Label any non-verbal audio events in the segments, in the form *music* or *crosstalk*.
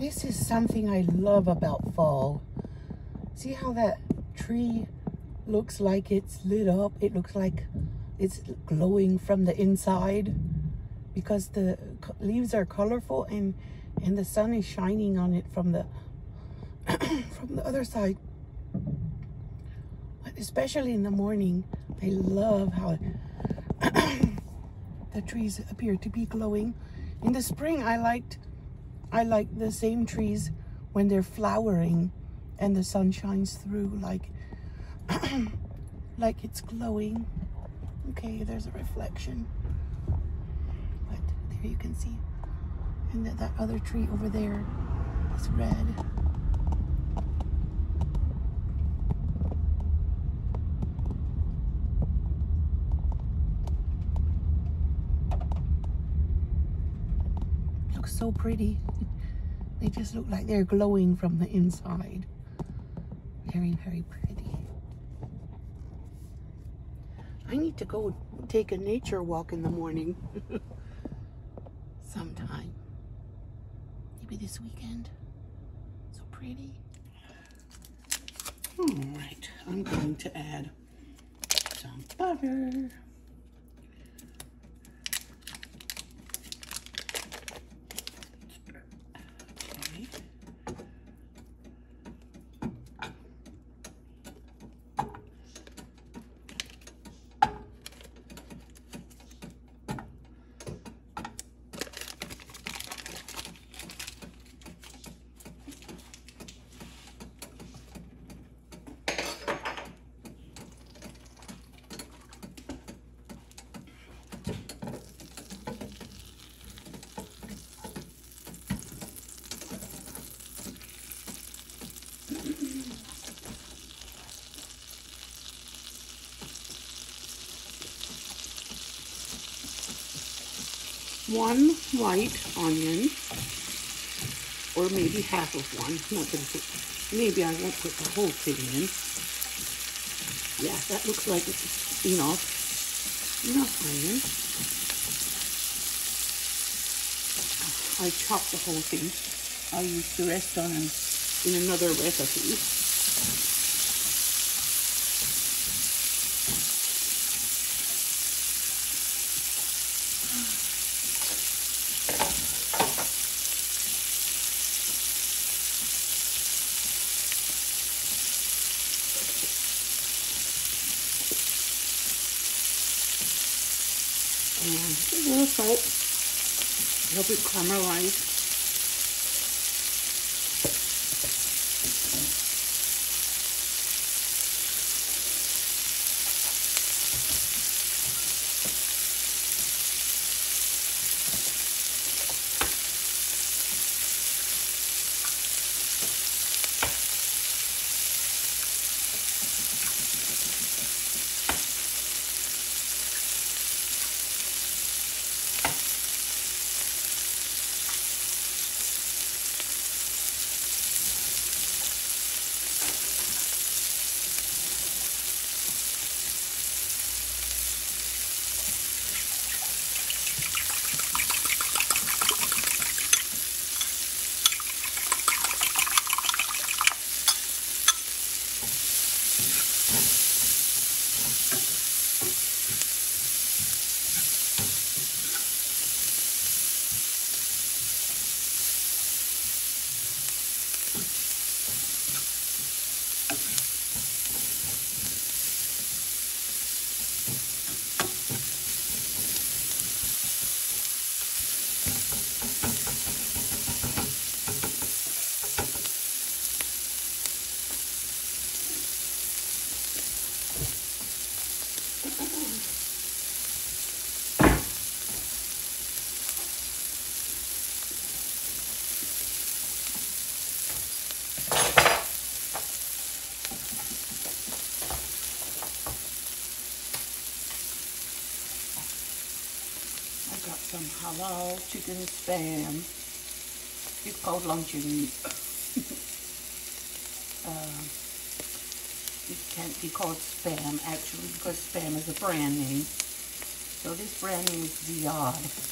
This is something I love about fall. See how that tree looks like it's lit up? It looks like it's glowing from the inside because the leaves are colorful and and the sun is shining on it from the *clears throat* from the other side but especially in the morning I love how *clears throat* the trees appear to be glowing in the spring I liked I like the same trees when they're flowering and the sun shines through like *clears throat* like it's glowing. Okay there's a reflection. But there you can see. And that, that other tree over there is red looks so pretty they just look like they're glowing from the inside very very pretty I need to go take a nature walk in the morning *laughs* sometime. Maybe this weekend. So pretty. All right, I'm going to add some butter. One white onion, or maybe half of one. Not gonna put, maybe I won't put the whole thing in. Yeah, that looks like enough. Enough onion. I chopped the whole thing. I'll use the rest on in another recipe. and a little salt. Help it caramelize. Halal chicken spam. It's called luncheon meat. uh, *laughs* it can't be called spam actually because spam is a brand name. So this brand name is Ziyad.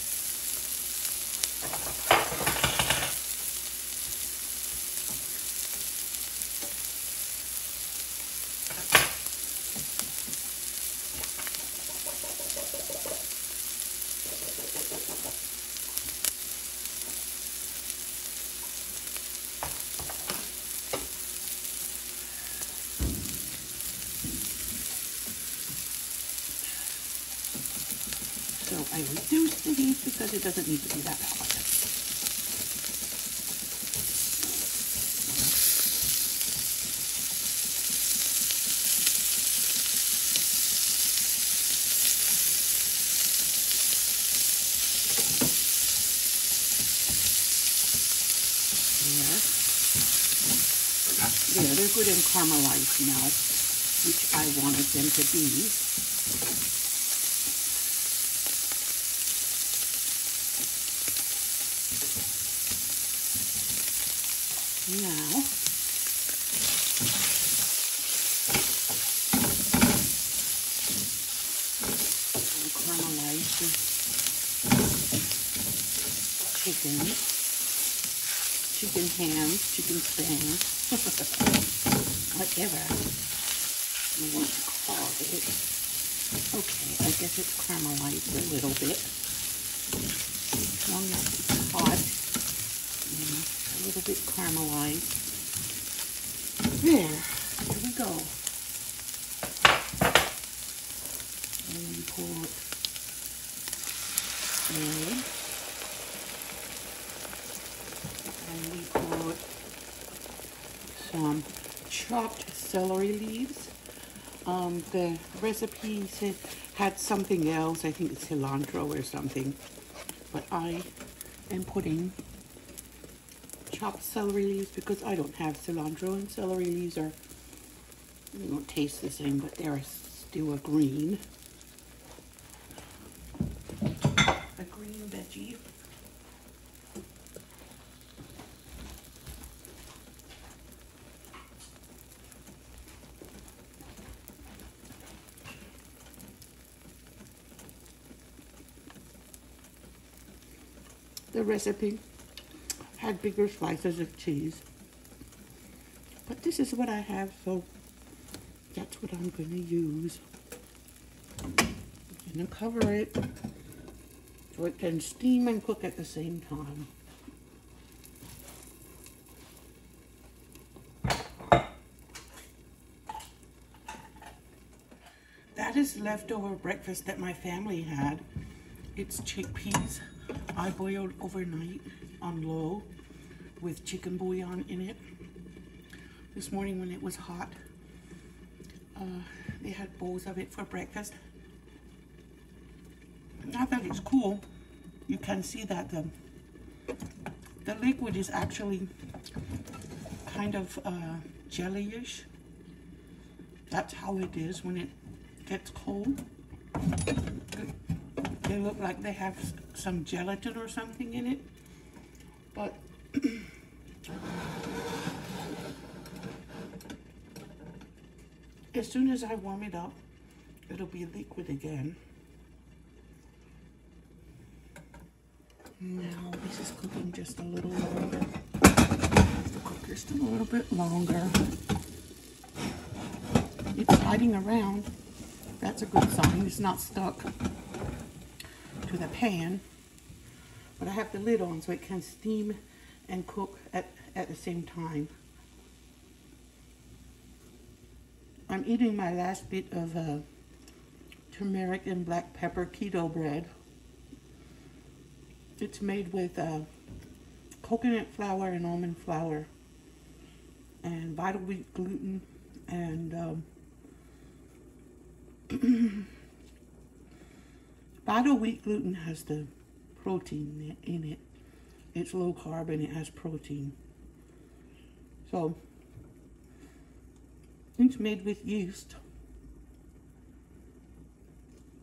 it doesn't need to be that hot. Yeah, they're good and caramelized now, which I wanted them to be. Now, the chicken chicken ham, chicken spam, *laughs* whatever you want to call it. Okay, I guess it's caramelized a little bit. As long as it's hot, and a little bit caramelized. There, here we go. And we put egg. and we put some chopped celery leaves. Um, the recipe said had something else. I think it's cilantro or something. But I am putting chopped celery leaves because I don't have cilantro and celery leaves are they don't taste the same, but they're still a green. A green veggie. the recipe had bigger slices of cheese. But this is what I have, so that's what I'm going to use. I'm going to cover it so it can steam and cook at the same time. That is leftover breakfast that my family had. It's chickpeas I boiled overnight on low with chicken bouillon in it. This morning when it was hot, uh, they had bowls of it for breakfast. Not that it's cool, you can see that the, the liquid is actually kind of uh, jellyish. That's how it is when it gets cold. They look like they have some gelatin or something in it. But as soon as I warm it up, it'll be liquid again. Now this is cooking just a little longer. The cook just a little bit longer. It's sliding around. That's a good sign. It's not stuck to the pan, but I have the lid on so it can steam and cook at, at the same time. I'm eating my last bit of uh, turmeric and black pepper keto bread. It's made with uh, coconut flour and almond flour and vital wheat gluten and um, *clears throat* Vital wheat gluten has the protein in it. It's low carb and it has protein. So, it's made with yeast.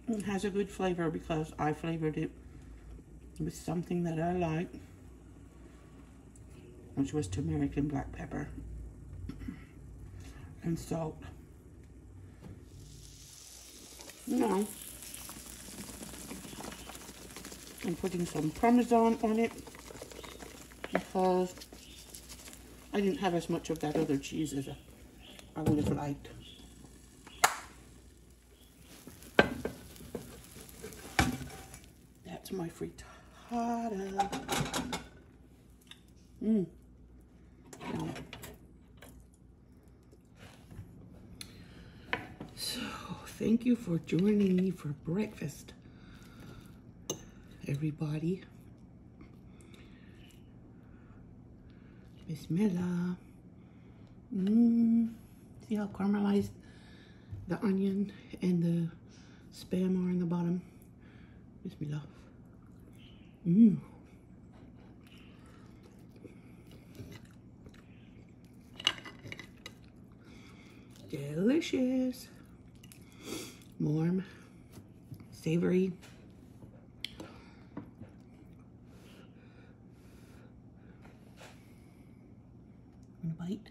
It has a good flavor because I flavored it with something that I like, which was turmeric and black pepper and salt. Now, I'm putting some Parmesan on it because I didn't have as much of that other cheese as I would have liked. That's my frittata. Mmm. So, thank you for joining me for breakfast everybody. Bismillah. Mmm. See how caramelized the onion and the spam are in the bottom? Bismillah. Mmm. Delicious. Warm, savory. Bite.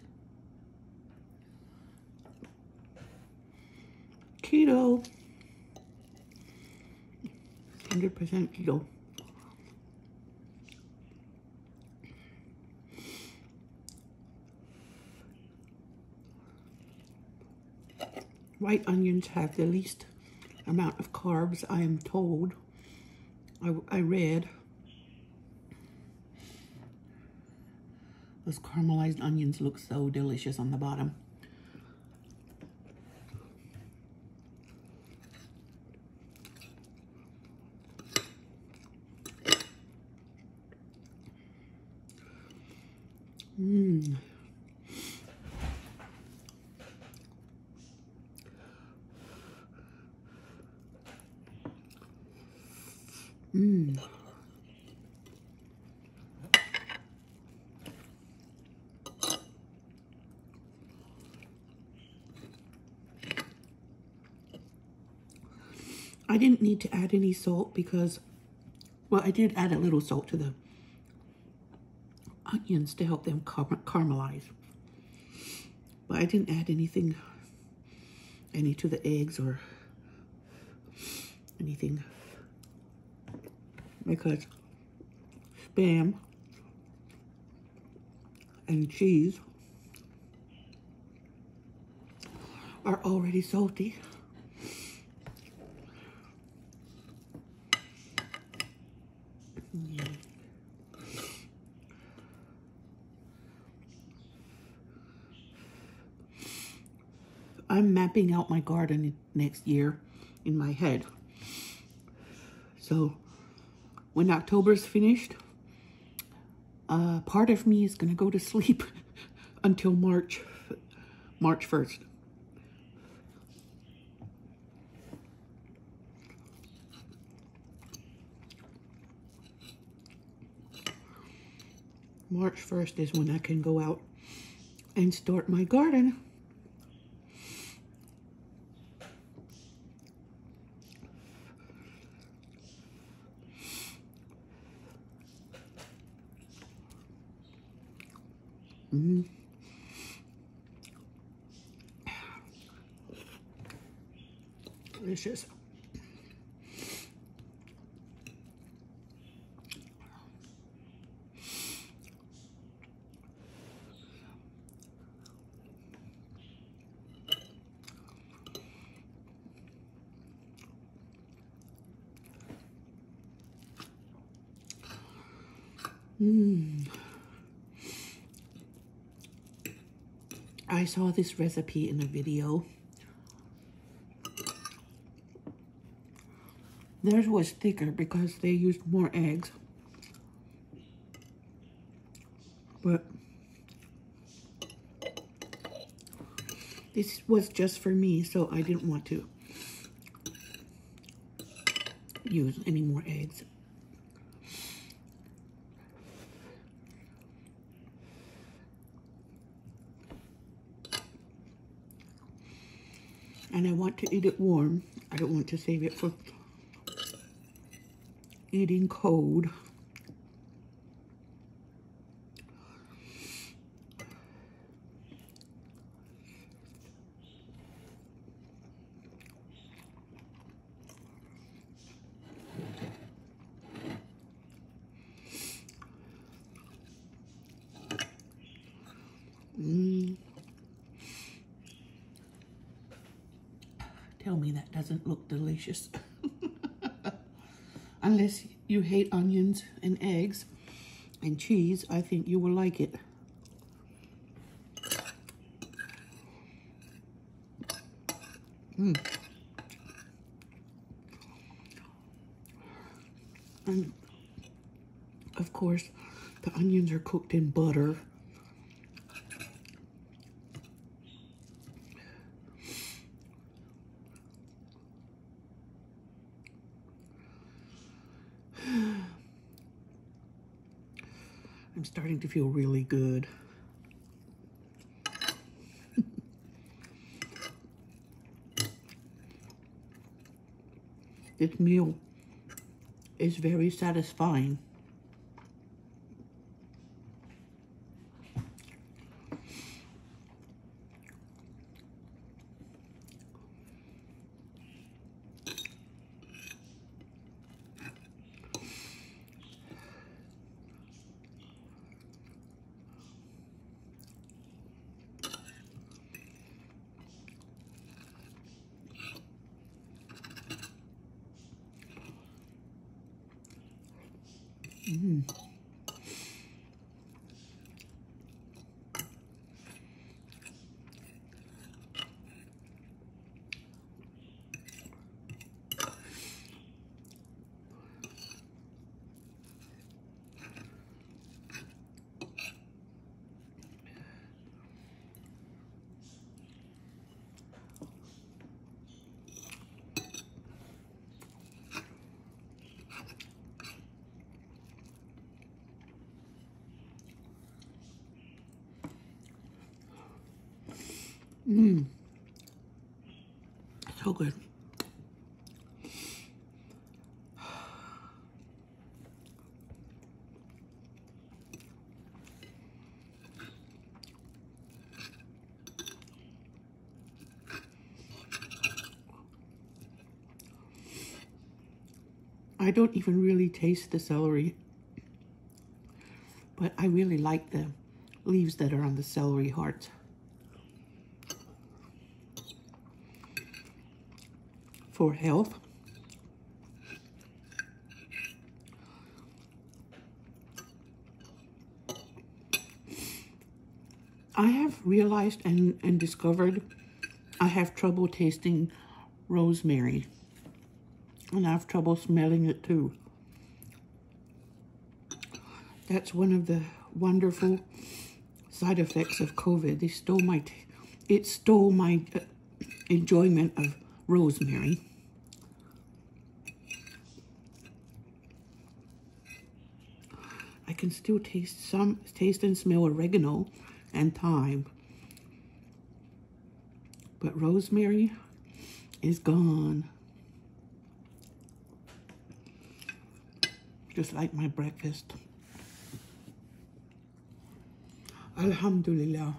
Keto. 100% keto. White onions have the least amount of carbs, I am told. I, I read. Those caramelized onions look so delicious on the bottom. Mmm. Mmm. I didn't need to add any salt because, well, I did add a little salt to the onions to help them car caramelize. But I didn't add anything, any to the eggs or anything because spam and cheese are already salty. I'm mapping out my garden next year in my head. So when October's finished, uh, part of me is going to go to sleep *laughs* until March, March 1st. March 1st is when I can go out and start my garden. Mm. Delicious. Mmm. I saw this recipe in a video. Theirs was thicker because they used more eggs. But this was just for me, so I didn't want to use any more eggs. And I want to eat it warm. I don't want to save it for eating cold. Mmm. Tell me that doesn't look delicious. *laughs* Unless you hate onions and eggs and cheese, I think you will like it. Mm. And of course, the onions are cooked in butter I'm starting to feel really good. this meal is very satisfying. Mm. Mmm. So good. I don't even really taste the celery, but I really like the leaves that are on the celery heart. For health. I have realized and, and discovered I have trouble tasting rosemary. And I have trouble smelling it too. That's one of the wonderful side effects of COVID. They stole my, it stole my uh, enjoyment of rosemary. I can still taste some, taste and smell oregano and thyme. But rosemary is gone. Just like my breakfast. Alhamdulillah.